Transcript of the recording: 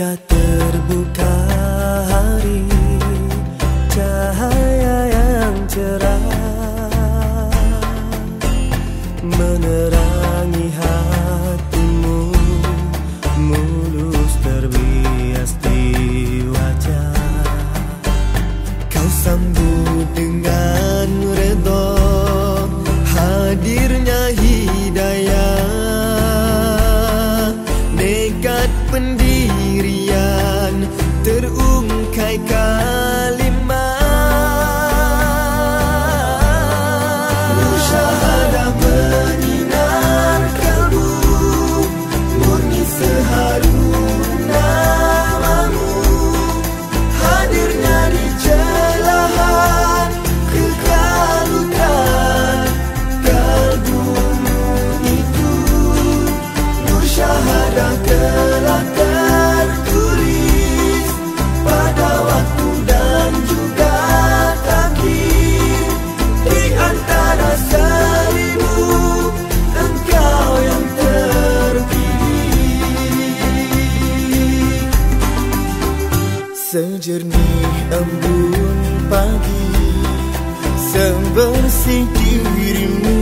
Ketika terbuka hari Cahaya yang cerah Menerangi hatimu Mulus terbiasa. embun pagi Sembang sendirimu